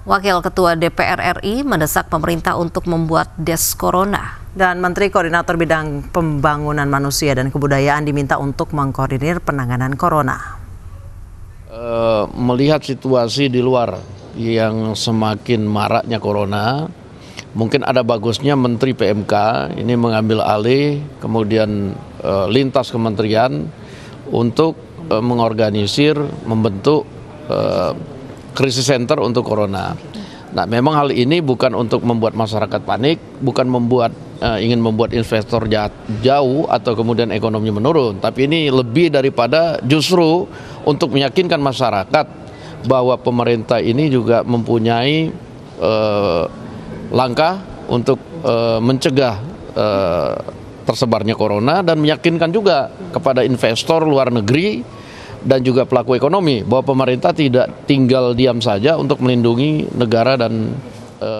Wakil Ketua DPR RI mendesak pemerintah untuk membuat des corona. Dan Menteri Koordinator Bidang Pembangunan Manusia dan Kebudayaan diminta untuk mengkoordinir penanganan corona. Uh, melihat situasi di luar yang semakin maraknya corona, mungkin ada bagusnya Menteri PMK ini mengambil alih, kemudian uh, lintas kementerian untuk uh, mengorganisir, membentuk uh, krisis center untuk corona. Nah, memang hal ini bukan untuk membuat masyarakat panik, bukan membuat uh, ingin membuat investor jauh atau kemudian ekonomi menurun, tapi ini lebih daripada justru untuk meyakinkan masyarakat bahwa pemerintah ini juga mempunyai uh, langkah untuk uh, mencegah uh, tersebarnya corona dan meyakinkan juga kepada investor luar negeri dan juga pelaku ekonomi bahwa pemerintah tidak tinggal diam saja untuk melindungi negara dan